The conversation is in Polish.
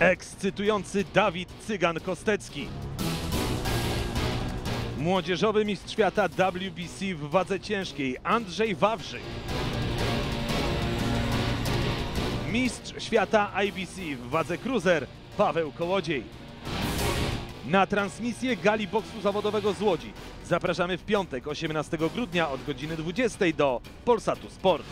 Ekscytujący Dawid Cygan-Kostecki. Młodzieżowy mistrz świata WBC w wadze ciężkiej Andrzej Wawrzyk. Mistrz świata IBC w wadze cruiser Paweł Kołodziej. Na transmisję gali boksu zawodowego z Łodzi zapraszamy w piątek 18 grudnia od godziny 20 do Polsatu Sport.